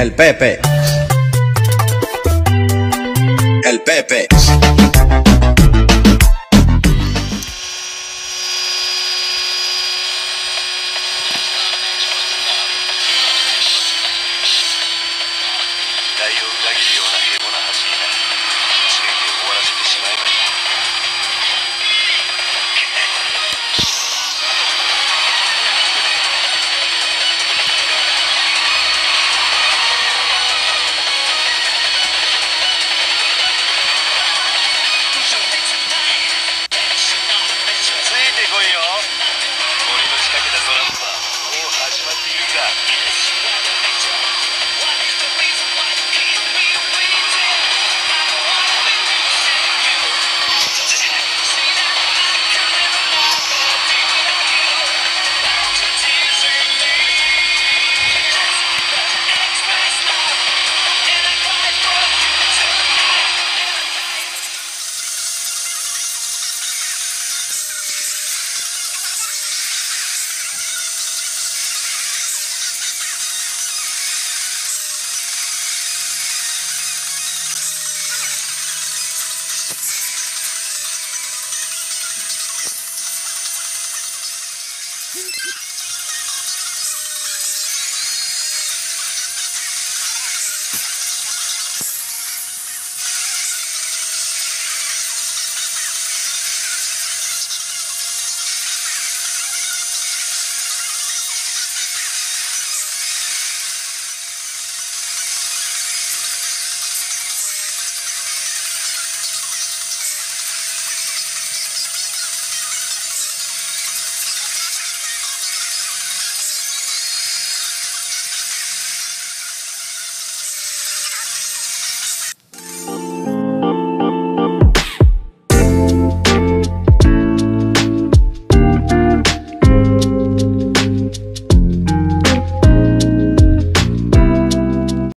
El Pepe. El Pepe.